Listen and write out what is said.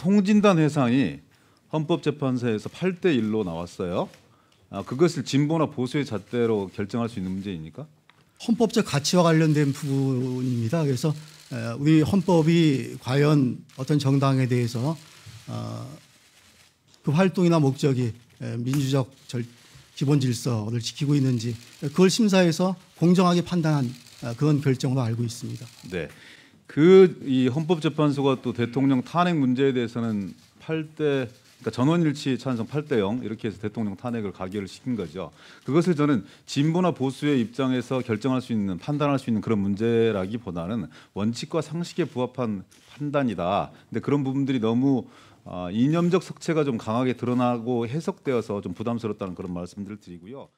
통진단 회상이 헌법재판소에서 8대 1로 나왔어요. 아, 그것을 진보나 보수의 잣대로 결정할 수 있는 문제입니까? 헌법적 가치와 관련된 부분입니다. 그래서 에, 우리 헌법이 과연 어떤 정당에 대해서 어, 그 활동이나 목적이 에, 민주적 절, 기본 질서를 지키고 있는지 그걸 심사해서 공정하게 판단한 어, 그런 결정으로 알고 있습니다. 네. 그 이 헌법재판소가 또 대통령 탄핵 문제에 대해서는 8대 그러니까 전원일치 찬성 8대 0 이렇게 해서 대통령 탄핵을 가결을 시킨 거죠. 그것을 저는 진보나 보수의 입장에서 결정할 수 있는 판단할 수 있는 그런 문제라기보다는 원칙과 상식에 부합한 판단이다. 근데 그런 부분들이 너무 아, 이념적 색채가 좀 강하게 드러나고 해석되어서 좀 부담스럽다는 그런 말씀들을 드리고요.